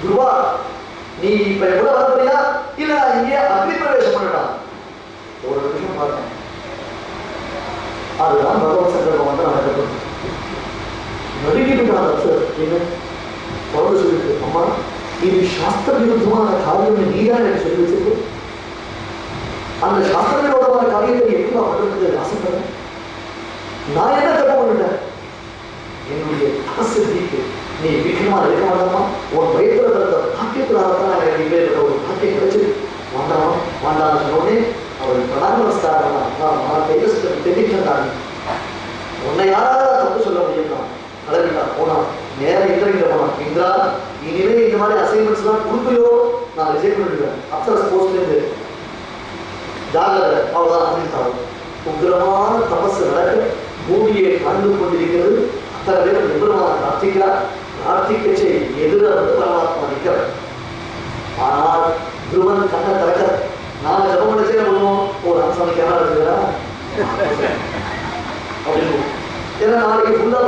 குருவா நீ இப்ப எவ்வளவு வரப்படியா இல்ல நான் இங்கே அக்னி பிரவேசம் பண்ணட்டான் ஒரு நிமிஷம் பார்த்தேன் அதுதான் பகவத் சங்கல்பம் வந்து நடக்கிறது நடுங்கிட்டு சார் என்ன? தொடர்ந்து சொல்லிட்டு அம்மா இது சாஸ்திர விருத்தமான காரியம் நீதான் எனக்கு சொல்லி வச்சிருக்கு. அந்த சாஸ்திர விரோதமான காரியத்தை எப்படி நான் பண்றதுக்கு ஆசைப்படுறேன் நான் என்ன தப்பு பண்ணிட்டேன்? என்னுடைய தபசித்திக்கு நீ வீக்கமா இருக்க மாட்டோமா உன் வயிற்றுல இருந்த பாக்கியத்தினால தான் எனக்கு இப்பேற்பட்ட ஒரு பாக்கியம் கிடைச்சது வேண்டாமா வேண்டாம்னு சொன்னோடனே அவர் பிரணாம நமஸ்காரம் நான் தேஜஸ்வரன் தெரிவிச்சிருந்தாங்க உன்னை யாராவது தப்பு சொல்ல முடியுமா? கிளம்பிட்டான் போனான். நேரம் இந்திரகிட்ட போனான். இந்திரா இனிமே இந்த மாதிரி அசைன்மெண்ட்ஸ் எல்லாம் கொடுக்கலையோ நான் ரிசைன் பண்ணிடுவேன். அப்சரஸ் போஸ்ட்ல இருந்து. ஜாகிரதை அவ்வளவுதான் அப்படின்ட்டாங்க உக்ரமான தபசு நடக்க பூமியை கலந்து கொண்டிருக்கிறது. அத்தனை பேர் நிபுணமாக பிரார்த்திக்கிறார். பிரார்த்திக்க செய் எதிர வந்து பரமாத்மா நிற்கிறார். ஆனால் துருவன் கண்ணை திறக்க நாம ஜபம் பண்ண பண்ணுவோம். ஒரு அம்சம் கேமரா இருக்குதா அப்படின்னு. ஏன்னா நாளைக்கு ஃபுல்லாக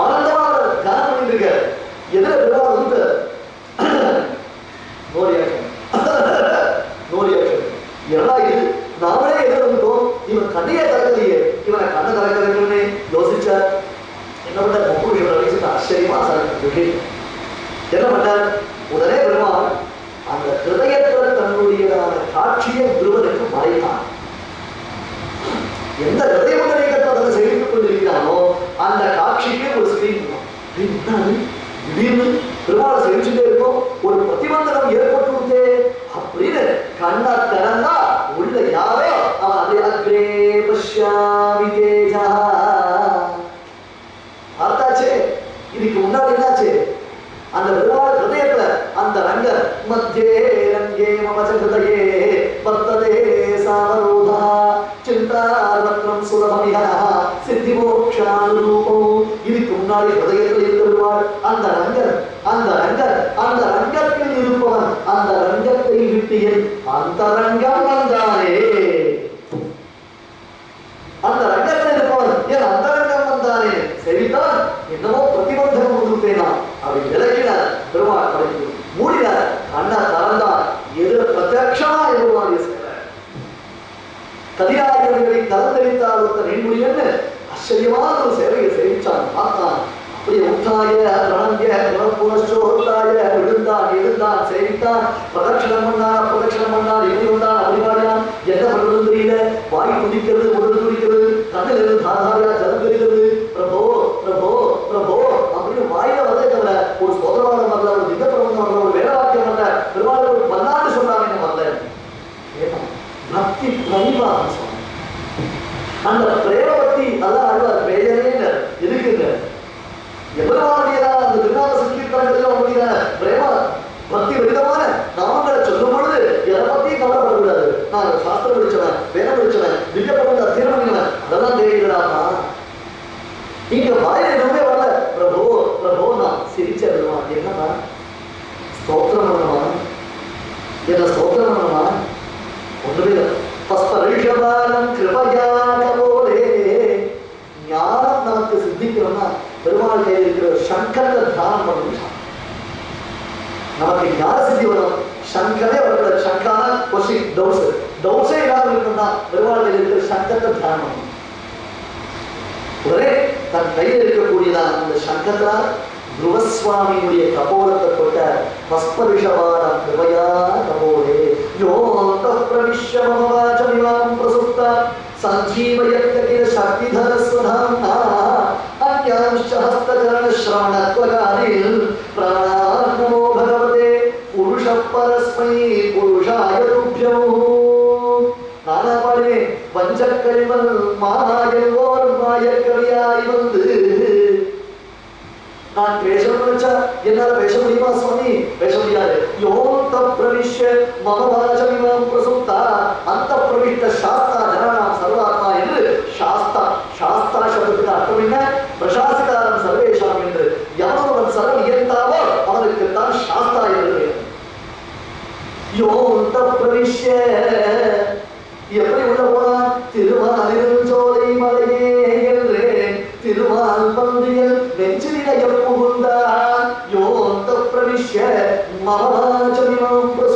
ஆனந்தமாக தியானம் பண்ணிட்டு இருக்க எதிர பெருமாள் வந்து நோ ரியாக்ஷன் நோ ரியாக்ஷன் என்னடா இது நாமளே எதிர வந்துட்டோம். இவன் கண்ணையே திறக்கலையே. இவனை கண்ணை திறக்க வைக்கணும்னு யோசிச்சார். என்ன பண்ண முப்பது ரவிச்சு ஆச்சரியமா சார் என்ன பண்ணார்? உடனே பெருமாள் அந்த ஹிருதயத்துல தன்னுடையதான காட்சியை துருவனுக்கு மறைத்தான் எந்த ஹிருதய திடீர்னு பெருமாளை சேமிச்சுட்டே இருக்கும் ஒரு பிரதிபந்தனம் ஏற்பட்டு அப்படின்னு கண்ணா திறந்தா உள்ள யாரோ அவன் அதே அக்ரே பஷ்யாமி தேஜா பார்த்தாச்சே இதுக்கு முன்னாடி என்னாச்சு அந்த பெருமாள் ஹிருதயத்துல அந்த ரங்க மத்தியே ரங்கே மம ஹிருதயே அந்த ரங்கர் அந்த ரங்கத்தில் இருப்பவன் அந்த ரங்கத்தை விட்டு என் அந்த ரங்கம் வந்தானே அந்த ரங்கத்தில் இருப்பவன் என் அந்த ரங்கம் வந்தானே சரிதான் என்னமோ பிரதிபந்தகம் கொடுத்தேனா? அப்படி விலகினார் பெருமாள் படைத்து மூடினார் அண்ணா தளர்ந்தார் எதிர பிரத்யட்சமா எதிர்வாரிய செய்கிறார் கதிராயவர்களை கலந்தளித்தால் ஒருத்தர் நென்முடியன்னு ஆச்சரியமான எழுந்தான் சேவித்தான் பிரதட்சணம் பண்ணான் பிரதட்சணம் பண்ணான் எப்படி வந்தார் அப்படி பாடினான் என்ன பண்றது தெரியல. வாய் துடிக்கிறது உடல் துடிக்கிறது. கண்ணில் இருந்து தாராரியா ஜலம் பெறுகிறது பிரபோ பிரபோ பிரபோ. அப்படின்னு வாயில வந்தே தவிர ஒரு சோதரவாதம் வரல ஒரு திட்ட பிரபந்தம் வரல ஒரு வேத வாக்கியம் வரல பெருமாள் ஒரு பல்லாண்டு சொன்னாங்க என்ன வரல ஏன்னா பக்தி பிரதிபாதம் சொன்னாங்க அந்த என்ன ஸ்தோத்திரம் பண்ணணுமா ஒன்றுமே இல்லை பஸ்பரிஷபாலம் ஞானம் நமக்கு சித்திக்கணும்னா பெருமாள் கையில் இருக்கிற சங்கரத்தை தியானம் பண்ணணும் நமக்கு ஞான சித்தி வரும் சங்கரே வரக்கூடாது சங்கான கொஸ்டின் டவுட்ஸ் டவுட்ஸே இல்லாமல் இருக்கணும்னா பெருமாள் கையில் இருக்கிற சங்கரத்தை பண்ணணும் உடனே தன் கையில் இருக்கக்கூடியதான் அந்த சங்கத்தால் துருவஸ்வாமியுடைய கபோலத்தை கொண்ட பஸ்பரிஷவான கிருபையா கபோலே யோந்த பிரவிஷ்ய மமவாச்சமிமாம் பிரசுப்தா சஞ்சீவயத்கில சக்திதர சுதாம்னா அந்யாம்ச்ச ஹஸ்தகரண ஸ்ரவணத்வகாரில் பிராண பரஸ்மை புருஷாய துப்யோ நானா பாடுவேன் பஞ்சக்கல்வன் மாயன் ஓர் மாயக்கவியாய் வந்து நான் பேசணும்னு நினைச்சா என்னால பேச முடியுமா சுவாமி? பேச முடியாது யோந்த பிரவிஷ்ய மம வாசமிமாம் பிரசுப்தா அந்த பிரவிஷ்ட சாஸ்தா ஜனநாம் சர்வாத்மா என்று சாஸ்தா சாஸ்தா சப்தத்துக்கு அர்த்தம் என்ன? பிரசாசிதாரம் சர்வேஷாம் என்று. யாவன் சர்வம் இயந்தாவோ அவனுக்கு தான் சாஸ்தா என்று யோந்த பிரவிஷ்ய. எப்படி உள்ள போன பிரவிஷ்ய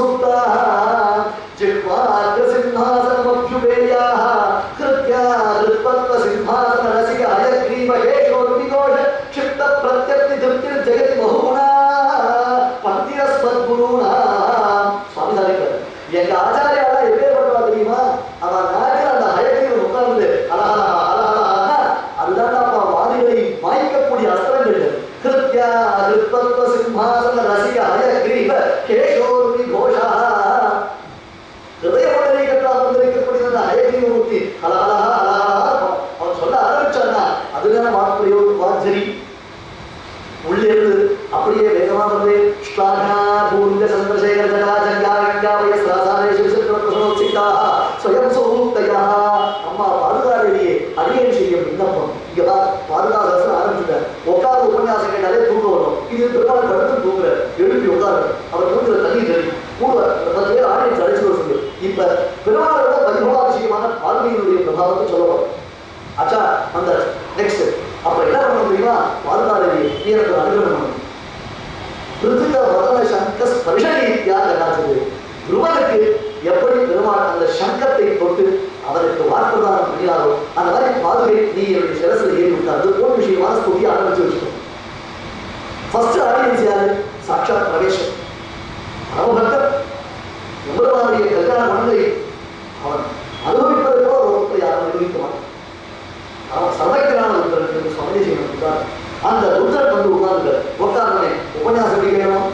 அந்த ருத்ரன் வந்து உட்கார்ந்து உட்கார்ந்தனே உபன்யாசம் கேட்கணும்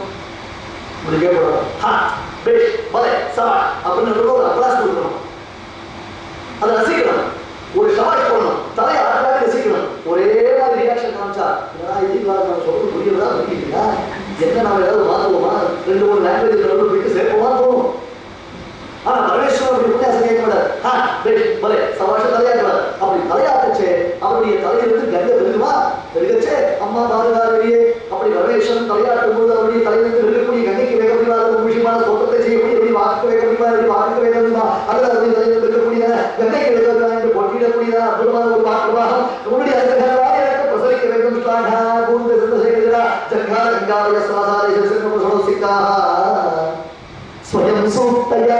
இப்படி கேட்கணும் ஹா பேஷ் பலே சவா அப்படின்னு ஒரு அப்ளாஸ் கொடுக்கணும். அதை ரசிக்கணும். ஒரு ஷவாஷ் போடணும். தலையை ஆட்டாடி ரசிக்கணும். ஒரே மாதிரி ரியாக்ஷன் காமிச்சா என்னடா இது நம்ம சொல்றது புரியுறதா புரியலையா? என்ன நம்ம ஏதாவது மாற்றுவோமா ரெண்டு மூணு லாங்குவேஜ் ரெண்டு போயிட்டு சேர்ப்போமா தோணும். ஆனா षट्कालय श्वासादेशो सिद्धाः ಸ್ವಯಂ ಸೂಕ್ತಯ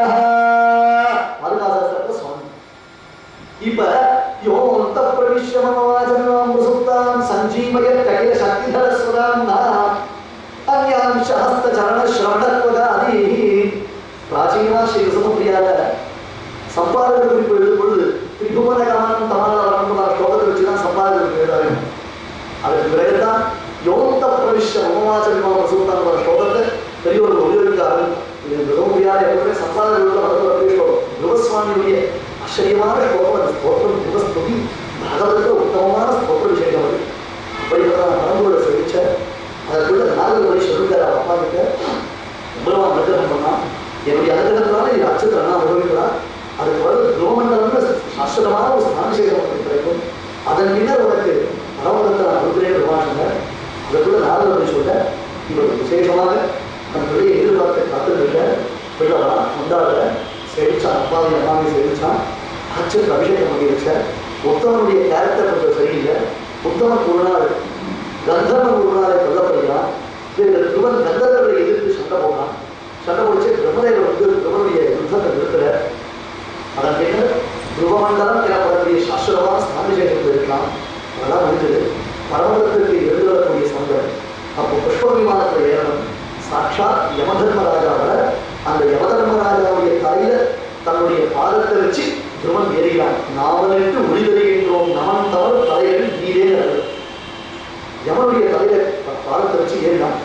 ಅದಕ್ಕಾದ ಸ್ವಾಮಿ ಇವ ಯೋ ಅಂತ ಪ್ರವಿಶ್ಯಮನವಾಚನಾಮೃಸುಕ್ತಾಂ ಸಂಜೀವಯ ಕಟಿಲ ಪ್ರಾಚೀನ ಶ್ರೀ ರಸಮಪ್ರಿಯಾದ ಸಂಪಾದನೆ ಕುರಿತು யுவஸ்வாமியுடைய ஆச்சரியமான ஸ்லோகம் அந்த ஸ்தோத்திரம் யுவஸ்துதி பகவதற்கு உத்தமமான ஸ்தோத்திர விஷயம் அது அப்படிப்பட்ட மரபுகளை சொல்லிச்ச அதற்குள்ள நாலு வழி சொல்லிட்டார் அப்பா கிட்ட இவ்வளவு அனுகிரகம் பண்ணா என்னுடைய அனுகிரகத்தினால இது அச்சத்தை நான் அனுபவிக்கலாம் அதுக்கு வந்து துரோமண்டலம்னு சாஸ்வதமான ஒரு ஸ்தானசேகம் உனக்கு கிடைக்கும் அதன் மீது உனக்கு பரவதத்தை நான் கொடுக்குறேன் பிரபாஷங்க அதற்குள்ள நாலு வழி சொல்ல இவர் விசேஷமாக தன்னுடைய எதிர்பார்த்து காத்திருக்க பிள்ளவா கொண்டாடுற சேவிச்சான் அப்பாவுடைய அம்மாவை சேவிச்சான் அச்சத்து அபிஷேகம் பண்ணி வச்ச உத்தமனுடைய கேரக்டர் கொஞ்சம் சரியில்லை உத்தமன் குருநாள் நாள் குருநாளை கொல்லப்படுகிறான் இந்த துருவன் கந்தர்வரை எதிர்த்து சண்டை போனான் சண்டை முடிச்சு பிரம்மனையில் வந்து பிரம்மனுடைய யுத்தத்தை நிறுத்தல அதன் பின்னர் துருவமண்டலம் எனப்படக்கூடிய சாஸ்திரமான ஸ்தானிசேஷத்தில் இருக்கலாம் அதெல்லாம் முடிஞ்சது பரமதத்திற்கு எழுதுவரக்கூடிய சந்தர் அப்போ புஷ்ப விமானத்தில் ஏறணும் சாட்சாத் யமதர்மராஜாவில் அந்த யமத அவருடைய பாதத்தை வச்சு துருவன் ஏறுகிறான் நாவலுக்கு ஒளிதருகின்றோம் நமன் தவறு தலையில் நீரே நடந்தது யமனுடைய தலையில பாதத்தை வச்சு ஏறினான்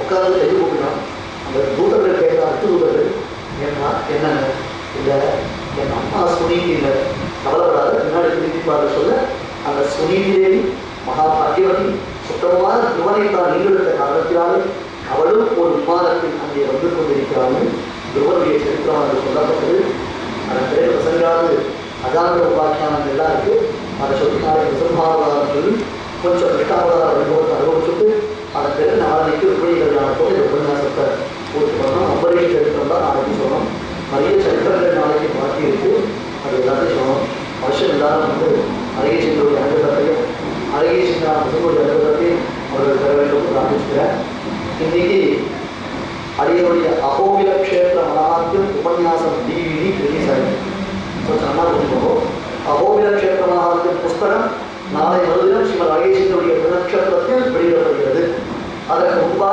உட்கார்ந்து கைது போகிறான் அந்த தூதர்கள் கேட்கிற அடுத்த தூதர்கள் என்ன என்னன்னு இல்லை என் அம்மா சுனீதி இல்லை. கவலைப்படாத முன்னாடி திரும்பி பார்த்து சொல்ல அந்த சுனீதி தேவி மகா பாக்கியவதி சுத்தமான துருவனை தான் நீங்கெடுத்த காரணத்தினாலே அவளும் ஒரு விமானத்தில் அங்கே வந்து கொண்டிருக்கிறார்கள். துருவனுடைய சரித்திரம் என்று சொல்லப்பட்டது. அதன் பேர் பிரசங்காது அஜான உபாக்கியானம் எல்லாம் இருக்கு அதை சொல்லி விசம்பாவதாரம் சொல்லி கொஞ்சம் கிருஷ்ணாவதார அனுபவத்தை அனுபவிச்சுட்டு அதன் பிறகு நாளைக்கு ருக்மிணி கல்யாணத்தோடு இந்த உபன்யாசத்தை பூர்த்தி பண்ணோம் அம்பரீஷ சரித்திரம் தான் நாளைக்கு சொல்லணும் நிறைய சரித்திரங்கள் நாளைக்கு பாக்கி இருக்கு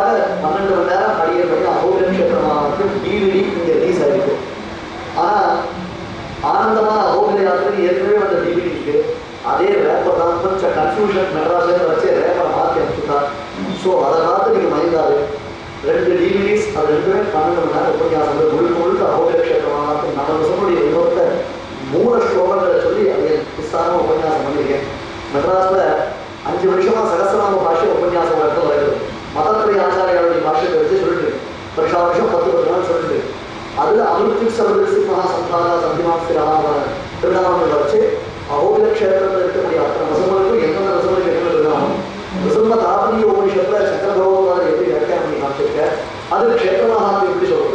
அதற்கு பன்னெண்டு மணி நேரம் அடியனுடைய அகோபில க்ஷேத்திர மகாத்தியம் டிவிடி இங்கே ரிலீஸ் ஆயிருக்கு. ஆனால் ஆனந்தமான அகோபில யாத்திரை ஏற்கனவே வந்த டிவிடி இருக்கு. அதே ரேப்பர் தான் கொஞ்சம் கன்ஃபியூஷன் மெட்ராஸில் வச்சு ரேப்பரை மாற்றி அனுப்பிச்சுட்டார் ஸோ அதை பார்த்து நீங்கள் மயங்காது ரெண்டு டிவிடிஸ் அது ரெண்டுமே பன்னெண்டு மணி நேரம் உபன்யாசங்கள் முழுக்க முழுக்க அகோபில க்ஷேத்திரமாக நம்ம சொல்லுடைய வினோத்தை மூணு ஸ்லோகங்களை சொல்லி அது க்ஷேத்திரமாக எப்படி